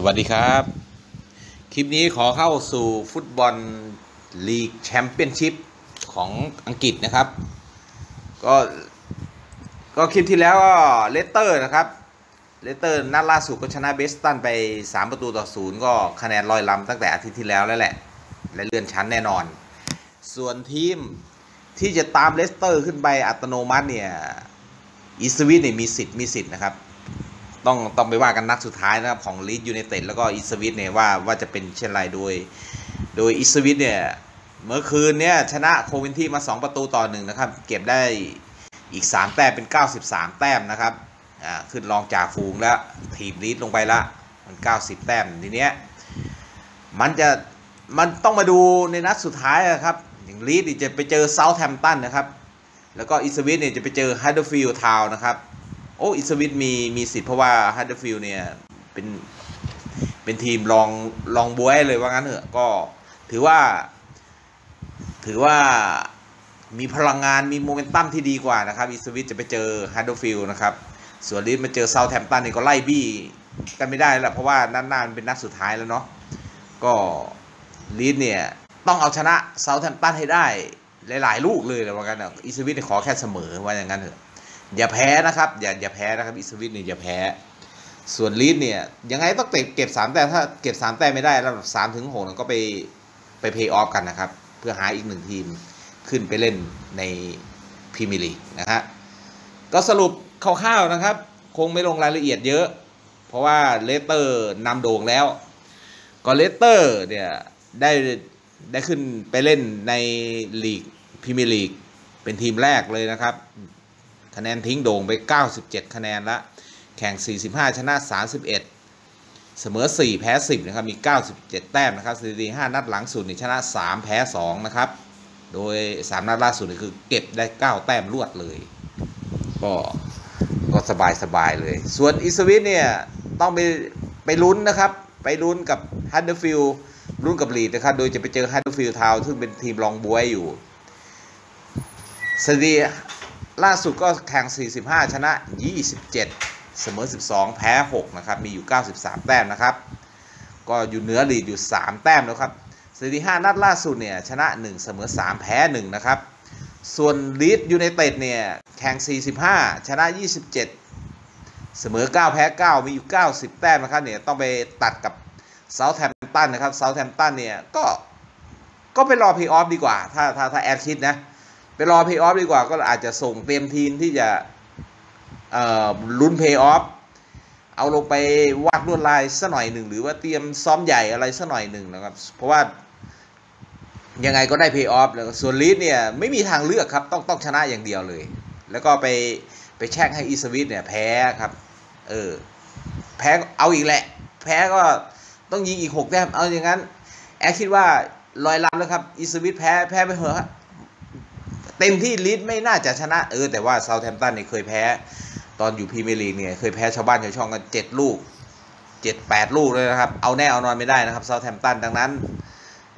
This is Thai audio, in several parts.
สวัสดีครับ คลิปนี้ขอเข้าสู่ฟุตบอลลีกแชมเปี้ยนชิพของอังกฤษนะครับ ก็ก็คลิปที่แล้วก็เลสเตอร์นะครับเลสเตอร์นัดล่าสุดก็ชนะเพรสตันไป 3 ประตูต่อศูนย์ก็คะแนนลอยลำตั้งแต่อาทิตย์ที่แล้วแล้วแหละ และเลื่อนชั้นแน่นอน ส่วนทีมที่จะตามเลสเตอร์ขึ้นไปอัตโนมัติเนี่ยอิปสวิชเนี่ยมีสิทธิ์มีสิทธิ์นะครับ ต้องต้องไปว่ากันนัดสุดท้ายนะครับของลีดส์ยูไนเต็ดแล้วก็อิปสวิชเนี่ยว่าว่าจะเป็นเช่นไรโดย โดยอิปสวิชเนี่ยเมื่อคืนเนี่ยชนะโคเวนทรีมา 2 ประตูต่อหนึ่งนะครับ เก็บได้อีก 3 แต้มเป็น 93 แต้มนะครับอ่าขึ้นรองจ่าฝูงแล้วทีมลีดส์ลงไปละมัน 90 แต้มทีเนี้ยมันจะมันต้องมาดูในนัดสุดท้ายนะครับอย่างลีดจะไปเจอเซาท์แฮมป์ตันนะครับ แล้วก็อิสวิตเนี่ยจะไปเจอฮัตเดอร์ฟิลด์ทาวน์นะครับ โอ้อิสวิตมีมีสิทธิ์เพราะว่าฮัตเดอร์ฟิลด์เนี่ยเป็นเป็นทีมรองรองบ๊วยเลยว่างั้นเถอะก็ถือว่า ถือว่ามีพลังงานมีโมเมนตัมที่ดีกว่านะครับอิสวิตจะไปเจอฮัตเดอร์ฟิลด์นะครับ ส่วนลีดมาเจอเซาท์แฮมป์ตันนี่ก็ไล่บี้กันไม่ได้แล้วเพราะว่านัดหน้ามันเป็นนัดสุดท้ายแล้วเนาะก็ลีดเนี่ยต้องเอาชนะเซาท์แฮมป์ตันให้ได้หลาย ๆ ลูกเลยเลยว่ากันเถอะอิสวิตขอแค่เสมอว่าอย่างนั้นเถอะ อย่าแพ้นะครับ อย่าอย่าแพ้นะครับอิสวิตเนี่ยอย่าแพ้ ส่วนลีดเนี่ยยังไงต้องเก็บสามแต้มถ้าเก็บสามแต้มไม่ได้แล้วสามถึงหกก็ไปไปเพย์ออฟกันนะครับ เพื่อหาอีกหนึ่งทีมขึ้นไปเล่นในพรีเมียร์ลีกนะฮะก็สรุปคร่าวๆนะครับ คงไม่ลงรายละเอียดเยอะ เพราะว่าเลสเตอร์นำโด่งแล้วก็เลสเตอร์เนี่ยได้ได้ขึ้นไปเล่นในลีกพรีเมียร์ลีกเป็นทีมแรกเลยนะครับ คะแนนทิ้งโด่งไป 97 คะแนนละ แข่ง 45 ชนะ 31 เสมอ 4 แพ้ 10 นะครับ มี 97 แต้มนะครับสถิติ5นัดหลังสุดนี่ชนะ 3 แพ้ 2 นะครับ โดย 3 นัดล่าสุดนี่คือเก็บได้ 9 แต้มรวดเลย ก็ก็สบายสบายเลย ส่วนอิสวิตเนี่ย ต้องไปไปลุ้นนะครับ ไปลุ้นกับฮัตเดอร์ฟิลด์ลุ้นกับลีดนะครับ โดยจะไปเจอฮัตเดอร์ฟิลด์ทาวน์ซึ่งเป็นทีมรองบ๊วยอยู่สถิติ ล่าสุดก็แข่ง 45 ชนะ 27 เสมอ 12 แพ้ 6 นะครับ มีอยู่ 93 แต้มนะครับ ก็อยู่เหนือลีดอยู่ 3 แต้มนะครับสถิติ5นัดล่าสุดเนี่ยชนะ 1 เสมอ 3 แพ้ 1 นะครับ ส่วนลีดยูไนเต็ดเนี่ยแข่ง 45 ชนะ 27 เสมอ 9 แพ้ 9 มีอยู่ 90 แต้มนะครับเนี่ยต้องไปตัดกับเซาท์แฮมป์ตันนะครับเซาท์แฮมป์ตันเนี่ยก็ก็ไปรอพย์ออฟดีกว่า ถ้าถ้าถ้าแอดคิดนะ ไปรอเพย์ออฟดีกว่าก็อาจจะส่งเตรียมทีมที่จะลุ้นเพย์ออฟเอาลงไปวาดลวดลายสักหน่อยหนึ่งหรือว่าเตรียมซ้อมใหญ่อะไรสักหน่อยหนึ่งนะครับ เพราะว่ายังไงก็ได้เพย์ออฟแล้วส่วนลีดเนี่ยไม่มีทางเลือกครับต้องต้องชนะอย่างเดียวเลย แล้วก็ไปไปแช่งให้อิสวิตเนี่ยแพ้ครับ เออแพ้เอาอีกแหละ แพ้ก็ต้องยิงอีกหกแต้มเอาอย่างนั้น แอดคิดว่าลอยลำแล้วครับอิสวิตแพ้แพ้ไปเหอะ เต็มที่ลีดไม่น่าจะชนะเออแต่ว่าเซาท์แฮมป์ตันเนี่ยเคยแพ้ ตอนอยู่พรีเมียร์ลีกเนี่ยเคยแพ้ชาวบ้านชาวช่องกันเจ็ดลูกเจ็ดแปดลูกเลยนะครับ เอาแน่เอานอนไม่ได้นะครับเซาท์แฮมป์ตันดังนั้น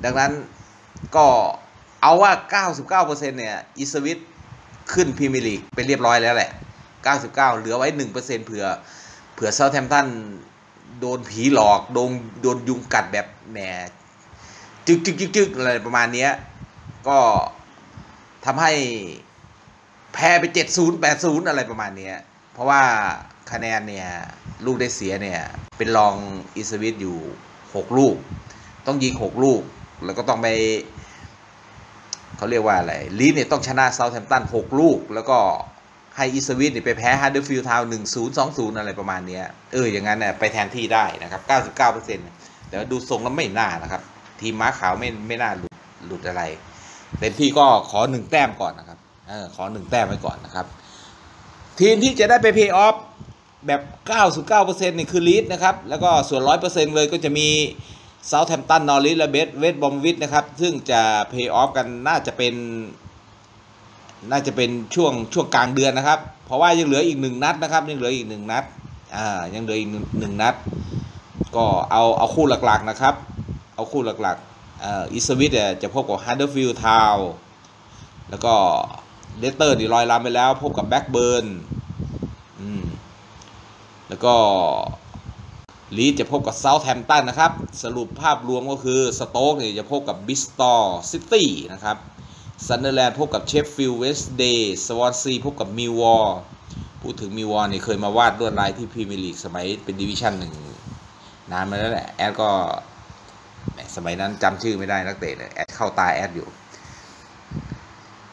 ดังนั้นก็เอาว่า 99%เนี่ยอิสวิตขึ้นพรีเมียร์ลีกเป็นเรียบร้อยแล้วแหละ 99 เหลือไว้ 1%เผื่อเผื่อเซาท์แฮมป์ตันโดนผีหลอก โดนโดนยุงกัดแบบแหมจึกจึกจึกจึกอะไรประมาณนี้ก็ ทำให้แพ้ไป 70 80 อะไรประมาณนี้เพราะว่าคะแนนเนี่ย ลูกได้เสียเนี่ย เป็นรองอิสวิตอยู่ 6 ลูก ต้องยิง 6 ลูก แล้วก็ต้องไปเขาเรียกว่าอะไรลีดเนี่ยต้องชนะเซาท์แฮมป์ตัน 6 ลูก แล้วก็ให้อิสวิตเนี่ยไปแพ้ฮัตเดอร์ฟิลด์ทาวน์1 0 2 0อะไรประมาณนี้เอออย่างนั้นเนี่ยไปแทนที่ได้นะครับ99%แต่ว่าดูทรงแล้วไม่น่านะครับ ทีมม้าขาวไม่ไม่น่าหลุดหลุดอะไร เต็มที่ก็ขอหนึ่งแต้มก่อนนะครับออขอหนึ่งแต้มไว้ก่อนนะครับ ทีมที่จะได้ไปเพย์ออฟแบบ 99%นี่คือลีดนะครับ แล้วก็ส่วน 100%เลยก็จะมีเซาท์แฮมป์ตันนอริชและเวสเวสต์บรอมวิชนะครับ ซึ่งจะเพย์ออฟกันน่าจะเป็น น่าจะเป็นช่วงช่วงกลางเดือนนะครับ เพราะว่ายังเหลืออีกหนึ่งนัดนะครับ ยังเหลืออีกหนึ่งนัดอ่ายังเหลืออีกหนึ่งนัด ก็เอาเอาคู่หลักๆนะครับ เอาคู่หลักๆ อิสวิตจะพบกับฮัตเดอร์ฟิลด์ทาวน์แล้วก็เลสเตอร์นี่ลอยลำไปแล้วพบกับแบล็กเบิร์นแล้วก็ลีดจะพบกับเซาท์แฮมป์ตันนะครับ สรุปภาพรวมก็คือสโต๊กเนี่ยจะพบกับบริสตอลซิตี้นะครับซันเดอร์แลนด์พบกับเชฟฟิลด์เวนส์เดย์สวอนซีพบกับมิลล์วอลล์พูดถึงมิลล์วอลล์เนี่ยเคยมาวาดลวดลายที่พรีเมียร์ลีกสมัยเป็นดิวิชั่นหนึ่งนานมาแล้วแหละแอดก็ สมัยนั้นจำชื่อไม่ได้นักเตะเนี่ยแอดเข้าตาแอดอยู่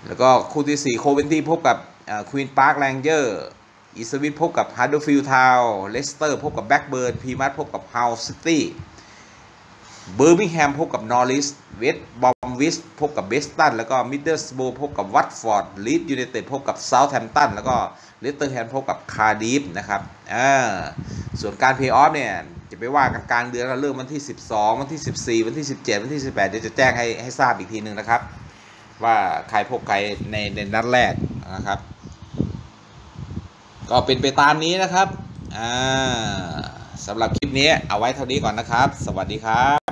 แล้วก็คู่ที่ 4 โคเวนตี้พบกับควีนพาร์คแรงเจอร์อิสวิตพบกับฮัตเดอร์ฟิลด์ทาวน์เลสเตอร์พบกับแบล็กเบิร์นพลีมัธพบกับฮัลล์ซิตี้ เบอร์มิงแฮมพบกับนอริช เวสต์บรอมวิชพบกับเพรสตัน แล้วก็มิดเดิลสโบรห์พบกับวัตฟอร์ด ลีดยูไนเต็ดพบกับเซาท์แฮมป์ตัน แล้วก็ร็อตเธอร์แฮมพบกับคาร์ดิฟนะครับอ่าส่วนการเพย์ออฟเนี่ย จะไปว่ากันกลางเดือนเราเริ่มวันที่ 12 วันที่ 14 วันที่ 17 วันที่ 18 เดี๋ยวจะแจ้งให้ให้ทราบอีกทีหนึ่งนะครับ ว่าใครพบใครในในนัดแรกนะครับ ก็เป็นไปตามนี้นะครับอ่าสำหรับคลิปนี้เอาไว้เท่านี้ก่อนนะครับ สวัสดีครับ